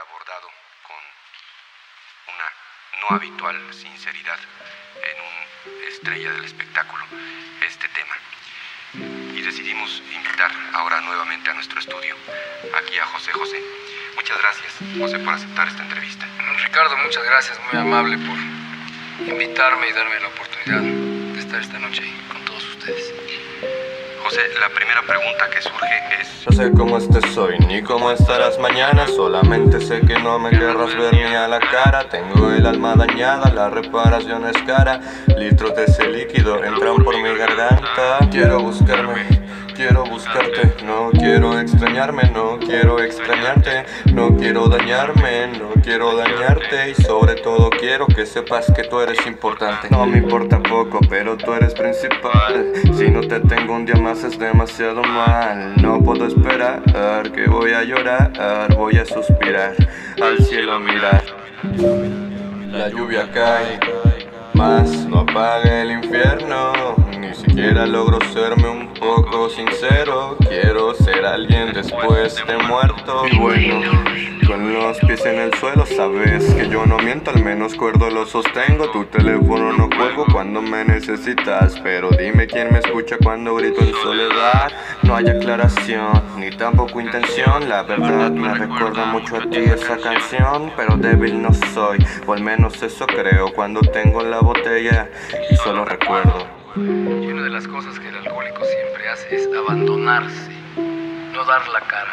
abordado con una no habitual sinceridad en un estrella del espectáculo este tema. Y decidimos invitar ahora nuevamente a nuestro estudio, aquí a José José. Muchas gracias, José, por aceptar esta entrevista. Ricardo, muchas gracias, muy amable por invitarme y darme la oportunidad de estar esta noche con todos. José, la primera pregunta que surge es... No sé cómo estés hoy, ni cómo estarás mañana Solamente sé que no me querrás ver ni a la cara. Tengo el alma dañada, la reparación es cara. Litros de ese líquido entran por mi garganta. Quiero buscarme, quiero buscarte No quiero extrañarme, no quiero extrañarte No quiero dañarme, no quiero dañarte Y sobre todo quiero que sepas que tú eres importante. No me importa poco, pero tú eres principal. Si no te tengo un día más es demasiado mal. No puedo esperar que voy a llorar Voy a suspirar, al cielo mirar. La lluvia cae, más no apaga el infierno Siquiera logro serme un poco sincero. Quiero ser alguien después de muerto. Y bueno, con los pies en el suelo sabes que yo no miento Al menos cuerdo lo sostengo. Tu teléfono no cuelgo cuando me necesitas. Pero dime quién me escucha cuando grito en soledad. No hay aclaración, ni tampoco intención. La verdad me recuerda mucho a ti esa canción Pero débil no soy, o al menos eso creo Cuando tengo la botella y solo recuerdo Y una de las cosas que el alcohólico siempre hace es abandonarse, no dar la cara.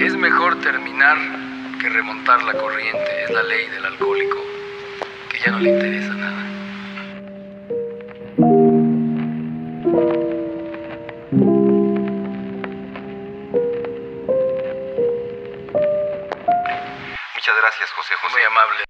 Es mejor terminar que remontar la corriente, es la ley del alcohólico, que ya no le interesa nada. Muchas gracias, José José. Muy amable.